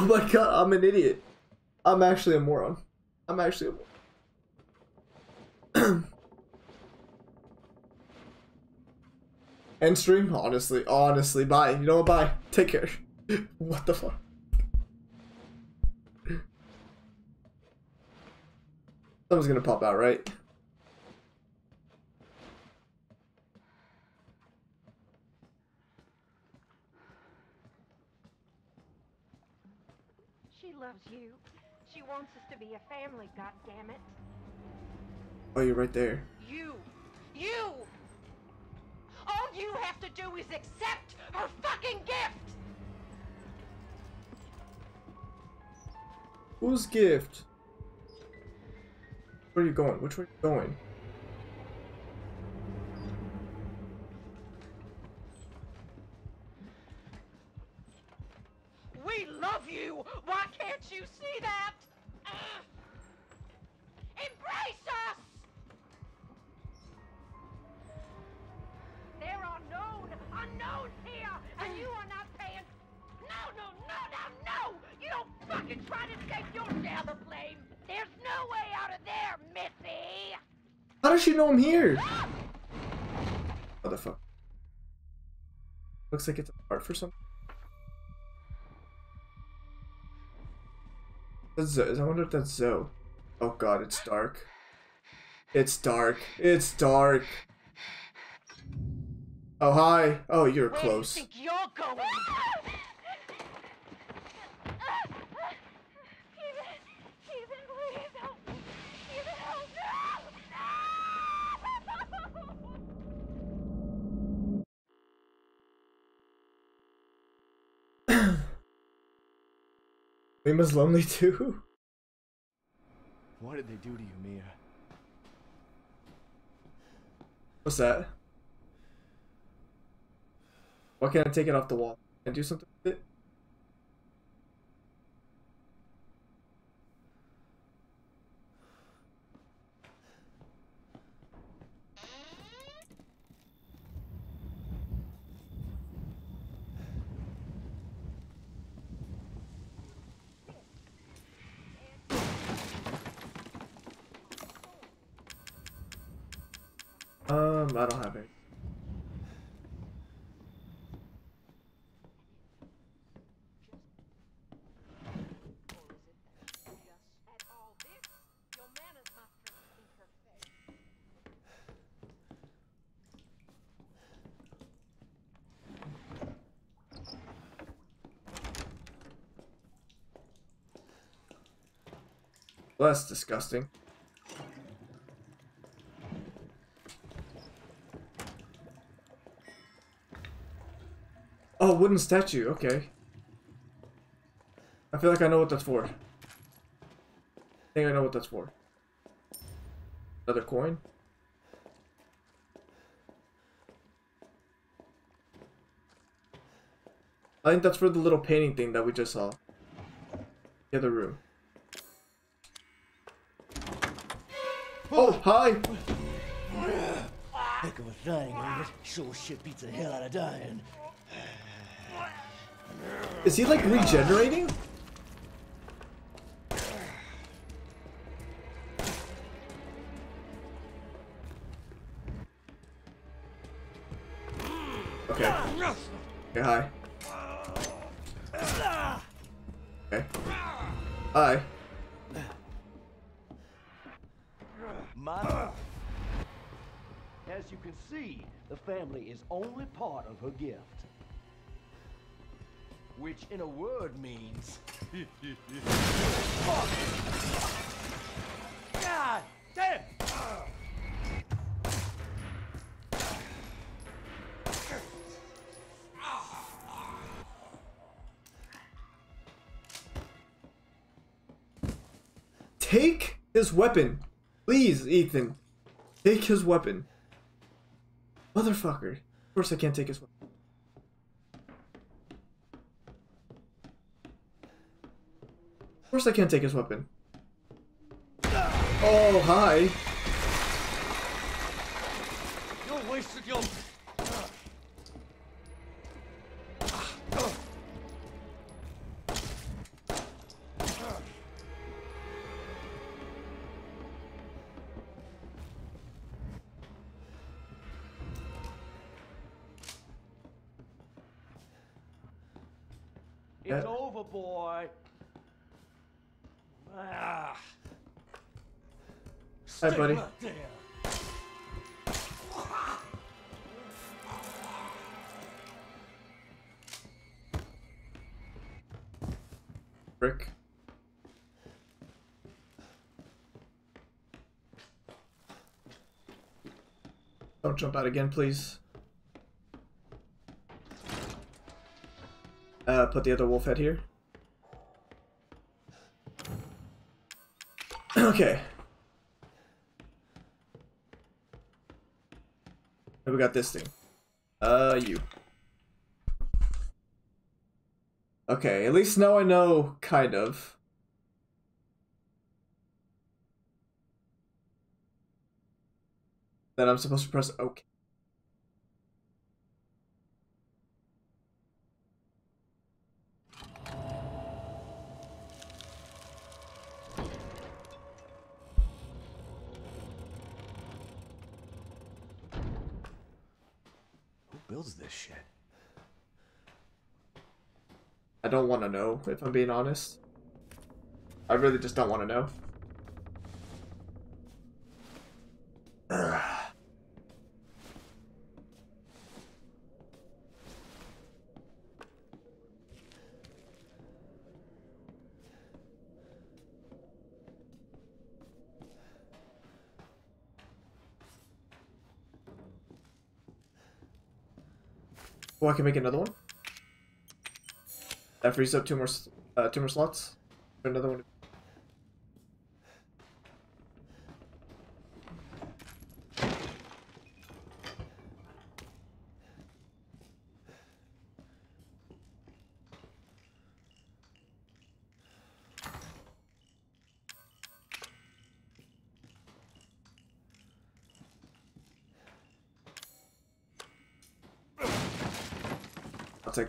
Oh my god, I'm an idiot. I'm actually a moron. I'm actually a moron. End stream? Honestly, honestly, bye. You know what? Bye. Take care. what the fuck? Someone's gonna pop out, right? She loves you. She wants us to be a family, goddammit. Oh, you're right there. You! You! All you have to do is accept her fucking gift! Whose gift? Where are you going? Which way are you going? We love you! Why can't you see that? Ugh. Embrace us! There are known unknowns here, and you are not paying. No, no, no, no, no! You don't fucking try to escape your share of the flame! There's no way out of there, Missy! How does she know I'm here? Motherfucker. Looks like it's a part for something. That's. I wonder if that's Zoe. Oh god, it's dark. It's dark. It's dark. Oh hi. Oh, you're Where close. do you think you're going? Ethan, please help me. Ethan, help. No! Lima's lonely too. What did they do to you, Mia? What's that? Why can't I take it off the wall? Can I do something with it? Um, I don't have. Well, that's disgusting. Wooden statue. Okay. I feel like I know what that's for. I think I know what that's for. Another coin? I think that's for the little painting thing that we just saw. The other room. Oh, hi! Heck of a thing, ain't it? Sure shit beats the hell out of dying. Is he like regenerating? Okay. Okay, hi. Okay. Hi. As you can see, the family is only part of her gift. Which, in a word, means. Fuck! God damn! Take his weapon. Please, Ethan. Take his weapon. Motherfucker. Of course I can't take his weapon. Of course I can't take his weapon. Oh, hi. You wasted your. Hi, buddy. Brick. Don't jump out again, please. Uh, put the other wolf head here. okay. We got this thing. Uh, you. Okay, at least now I know, kind of. That I'm supposed to press OK. Builds this shit? I don't want to know, if I'm being honest. I really just don't want to know. Oh, I can make another one? That frees up two more, uh, two more slots. Another one.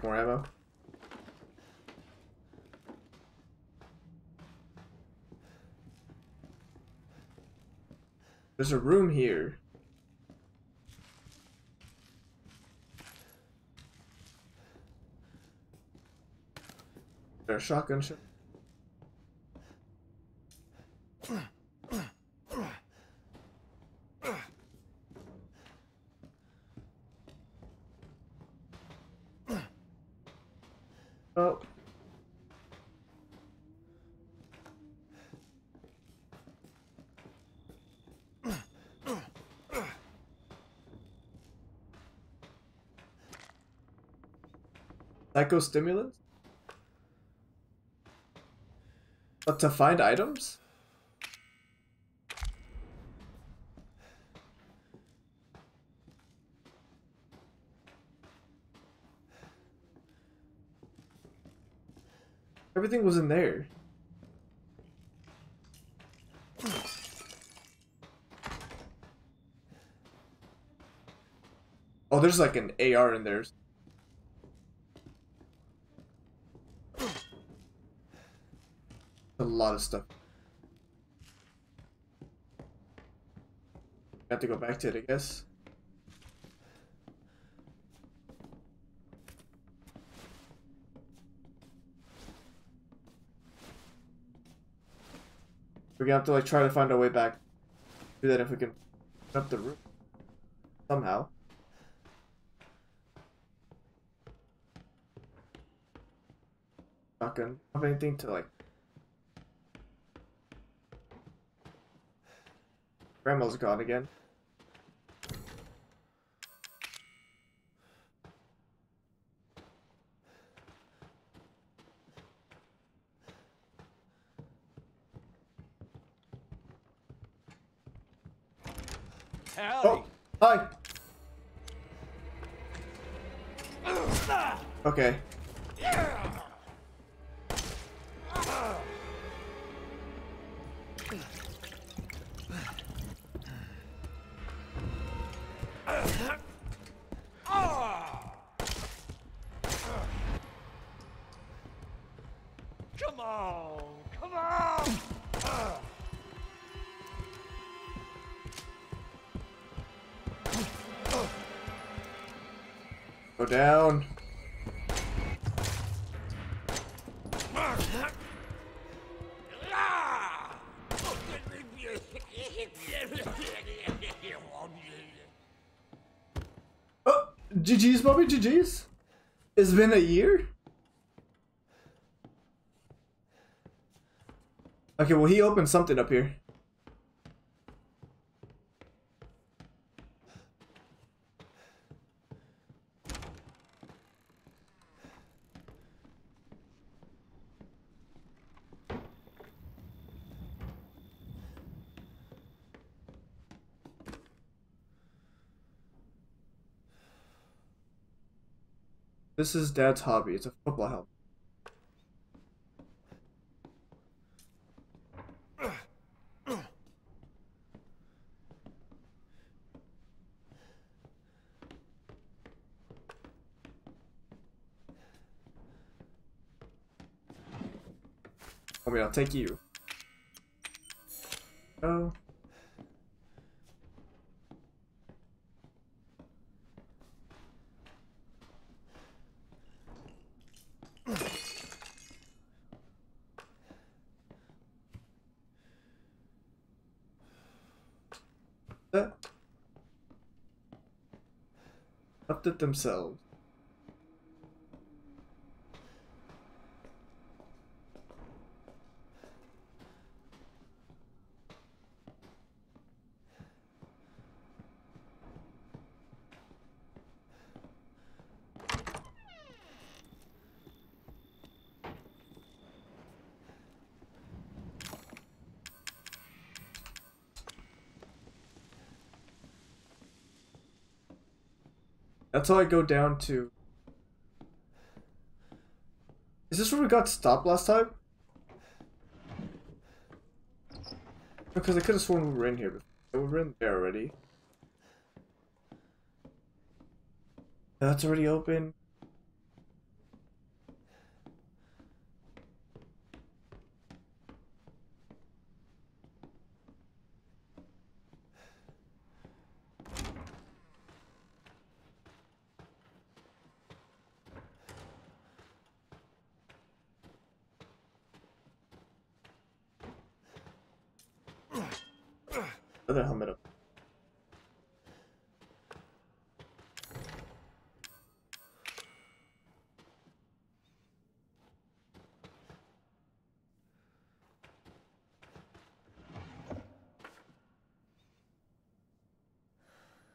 More ammo. There's a room here. There's a shotgun shot. Oh. Psychostimulants? But to find items? Everything was in there. Oh, there's like an AR in there. Lot of stuff. Have to go back to it, I guess. We're gonna have to like try to find our way back. Do that if we can up the roof somehow. Not gonna have anything to like. Grandma's gone again. Howdy. Oh, hi. Okay. Down. Oh, GG's, Bobby, GG's. It's been a year? Okay, well, he opened something up here. This is Dad's hobby. It's a football helmet. I mean, I'll take you. Oh. Upped it themselves. How I go down to. Is this where we got stopped last time? Because I could have sworn we were in here before. We were in there already. That's already open. Other helmet up.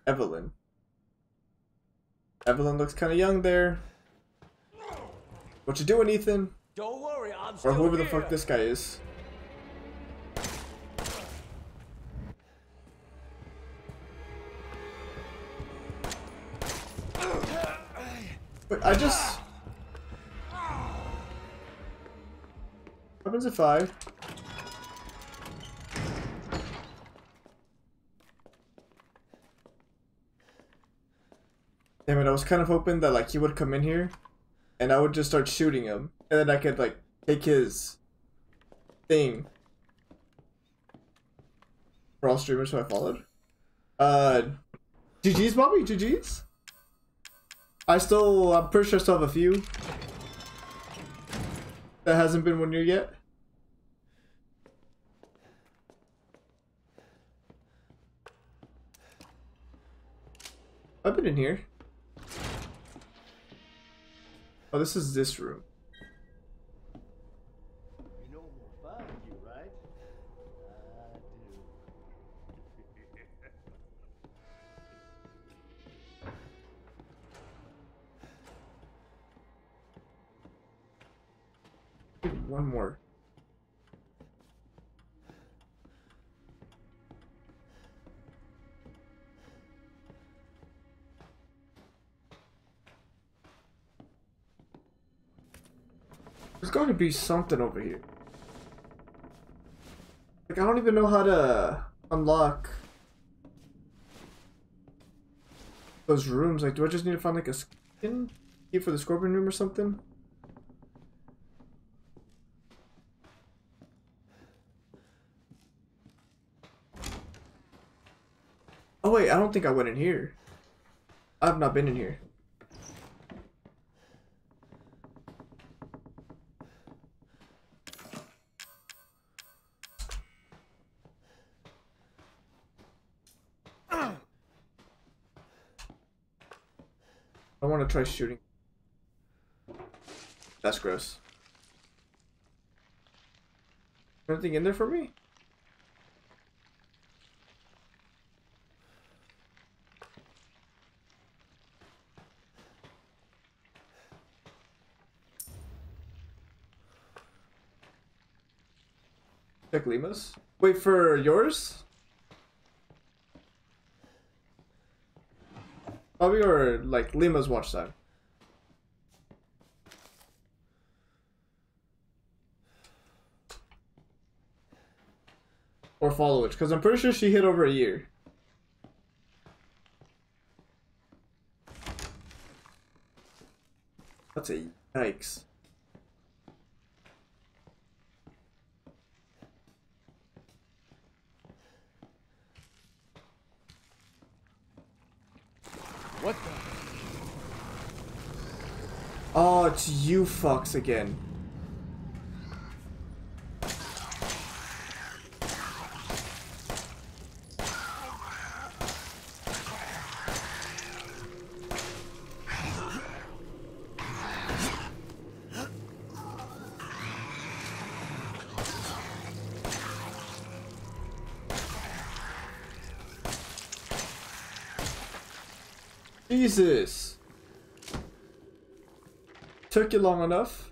Evelyn. Evelyn looks kind of young there. What you doing, Ethan? Don't worry, I'm Or still whoever the fuck this guy is. I just... Happens if I... Damn it, I was kind of hoping that like he would come in here and I would just start shooting him and then I could like take his thing for all streamers who I followed. Uh, GG's, Bobby, GG's. I still, I'm pretty sure I still have a few. That hasn't been one year yet. I've been in here. Oh, this is this room. One more. There's got to be something over here. Like, I don't even know how to unlock those rooms. Like, do I just need to find, like, a skin key for the scorpion room or something? think I went in here. I've not been in here. I want to try shooting. That's gross. Anything in there for me? Check Lima's. Wait for yours? Probably or like Lima's watch time. Or follow it, because I'm pretty sure she hit over a year. That's a yikes. What the? Oh, it's you fucks again. Took you long enough.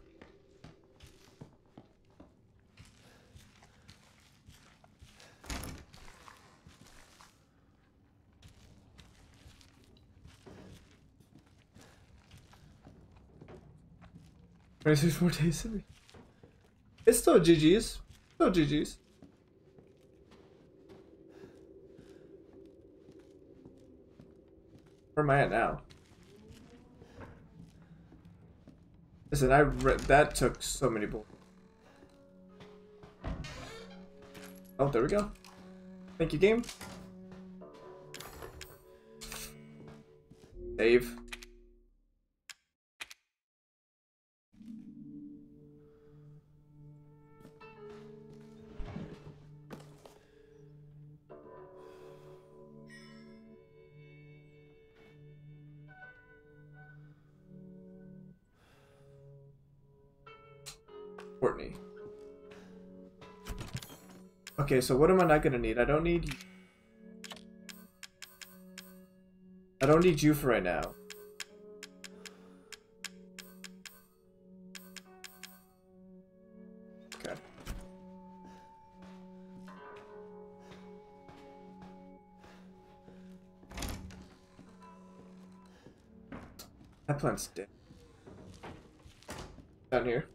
Twenty-six more days in me. It's still GG's. Still GG's. Where am I at now? Listen, I that took so many bullets. Oh, there we go. Thank you, game. Save. Okay, so what am I not gonna need? I don't need... I don't need you for right now. Okay. That plant's dead. Down here.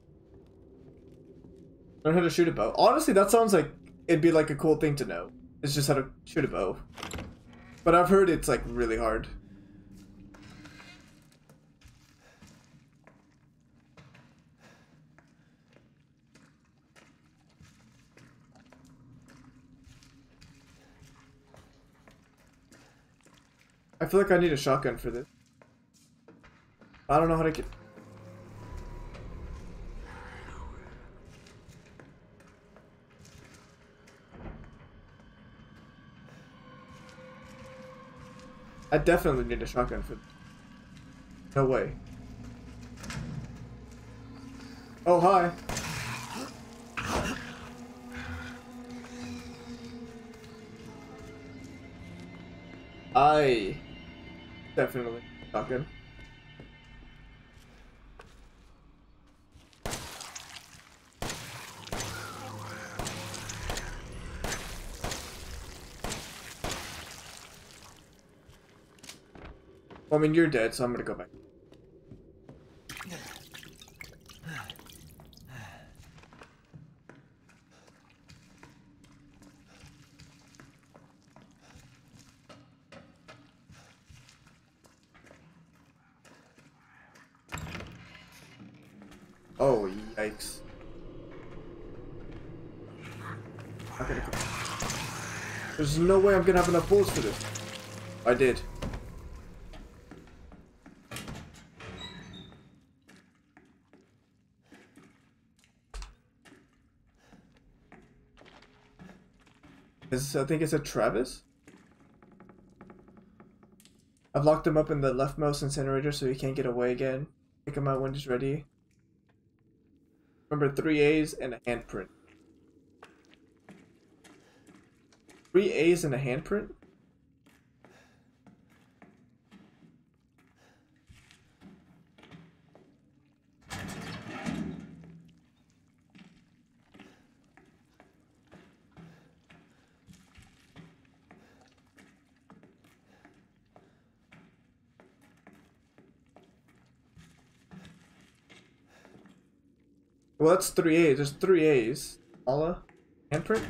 Learn how to shoot a bow. Honestly, that sounds like it'd be like a cool thing to know. It's just how to shoot a bow. But I've heard it's like really hard. I feel like I need a shotgun for this. I don't know how to get... I definitely need a shotgun for. No way. Oh, hi. I definitely shotgun. Well, I mean, you're dead, so I'm gonna go back. Oh, yikes. There's no way I'm gonna have enough bullets for this. I did. Is I think it's a Travis. I've locked him up in the leftmost incinerator so he can't get away again. Pick him out when he's ready. Remember three A's and a handprint. Three A's and a handprint? Well, that's three A's. There's three A's. Allah, handprint.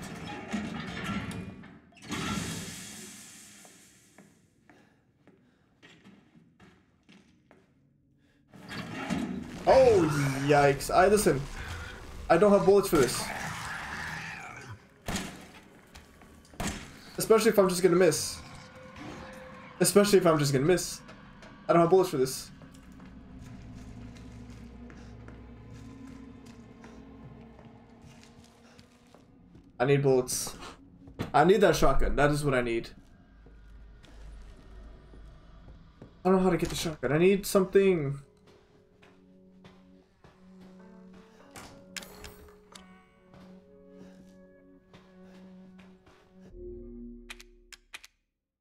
Oh, yikes. I listen. I don't have bullets for this. Especially if I'm just gonna miss. Especially if I'm just gonna miss. I don't have bullets for this. I need bullets. I need that shotgun. That is what I need. I don't know how to get the shotgun. I need something.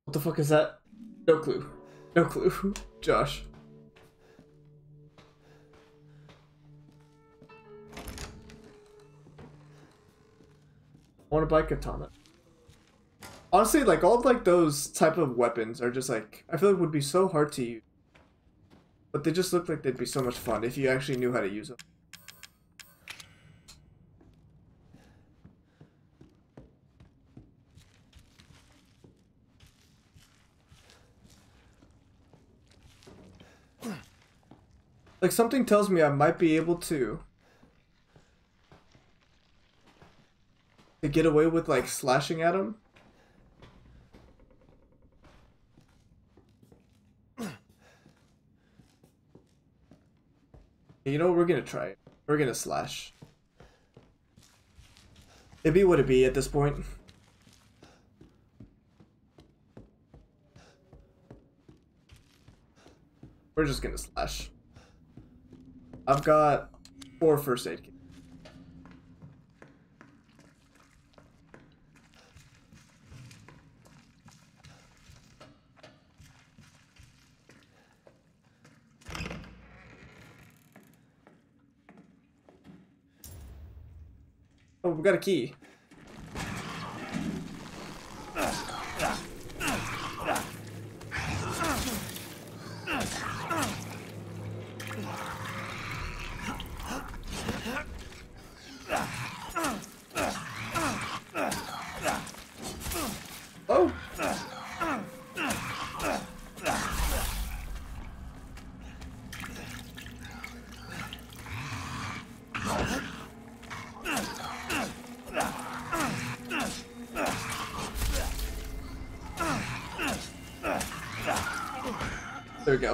What the fuck is that? No clue. No clue. Josh. I want to buy katana. Honestly, like all like those type of weapons are just like I feel like would be so hard to use. But they just look like they'd be so much fun if you actually knew how to use them. Like something tells me I might be able to to get away with like slashing at him. You know, we're gonna try it. We're gonna slash. It be what it be at this point. We're just gonna slash. I've got four first aid kits. Oh, we got a key.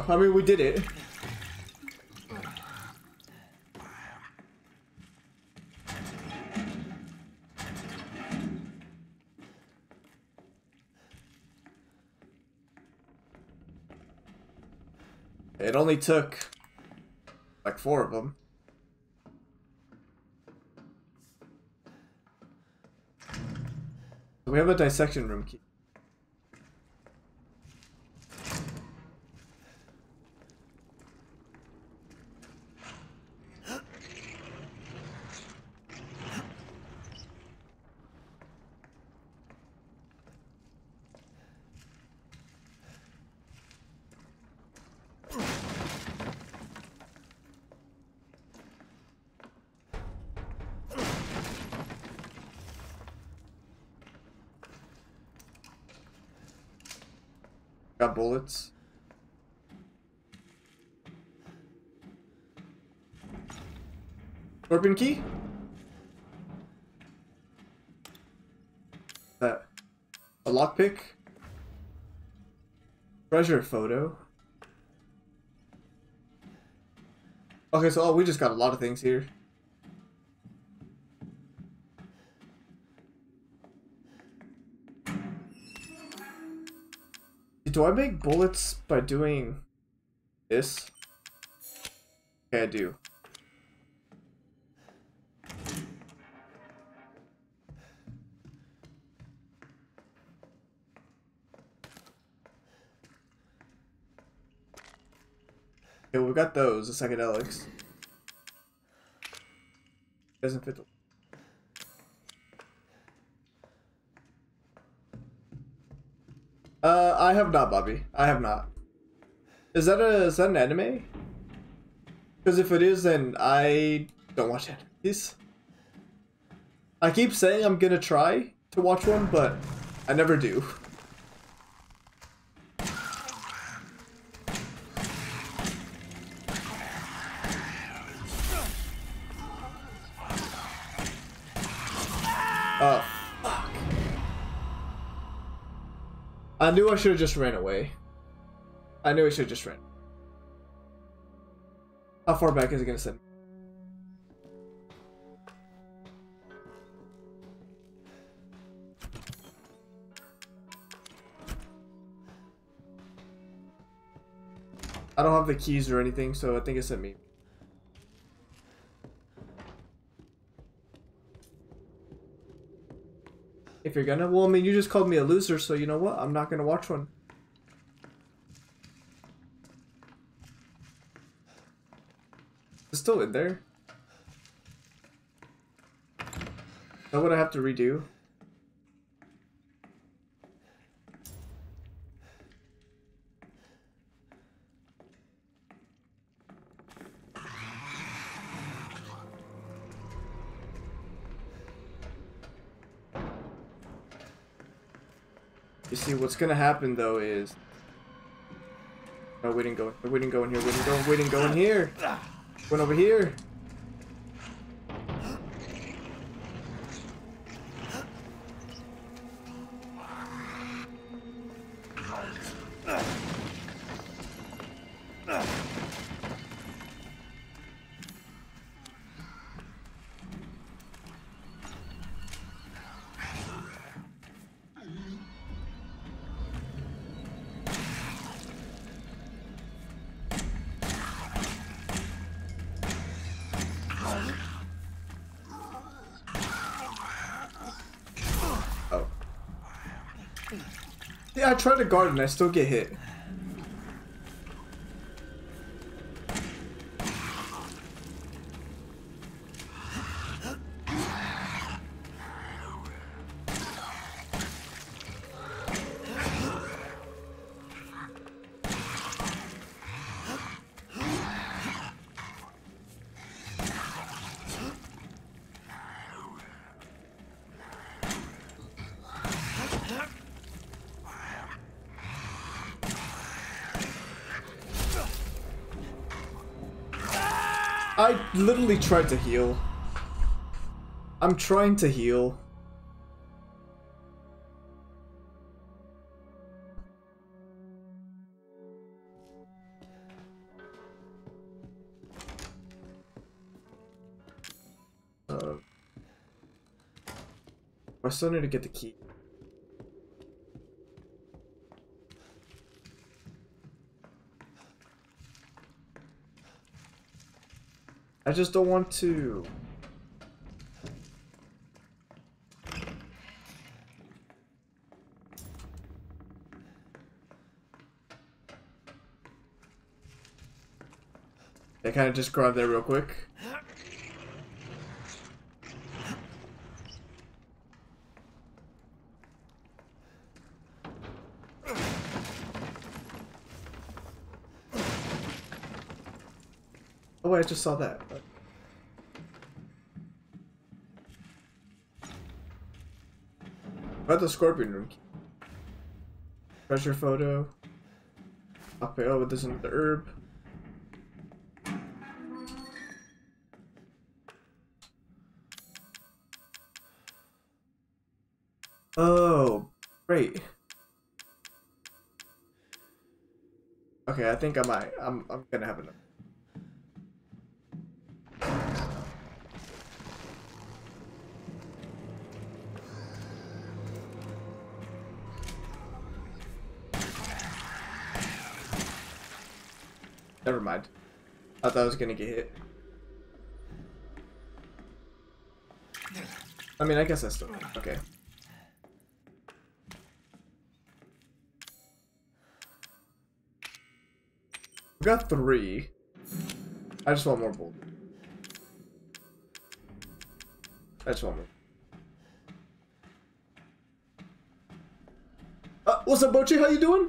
I mean, we did it. It only took like four of them. We have a dissection room key. Got bullets. Scorpion key? That a lockpick? Treasure photo. Okay, so oh, we just got a lot of things here. Do I make bullets by doing this? Okay, I do. Okay, we've got those, the psychedelics. Doesn't fit the Uh, I have not, Bobby. I have not. Is that a is that an anime? Because if it is, then I don't watch animes. I keep saying I'm gonna try to watch one, but I never do. I knew I should have just ran away. I knew I should have just ran. How far back is it gonna send? me? I don't have the keys or anything, so I think it sent me. If you're gonna, well, I mean, you just called me a loser, so you know what? I'm not gonna watch one. It's still in there. That what I have to redo? What's gonna happen though is. No, we didn't go. We didn't go in here. We didn't go. We didn't go in here. Went over here. I try to guard and I still get hit. Literally tried to heal. I'm trying to heal. Uh, I still need to get the key. I just don't want to. I kind of just grab there real quick. Oh, I just saw that. About the scorpion room. Treasure photo. Okay, oh, this is the herb. Oh, great. Okay, I think I might. I'm. I'm gonna have enough. Never mind. I thought I was gonna get hit. I mean, I guess I still okay. We got three. I just want more bold. I just want more. Uh, what's up, Bochi? How you doing?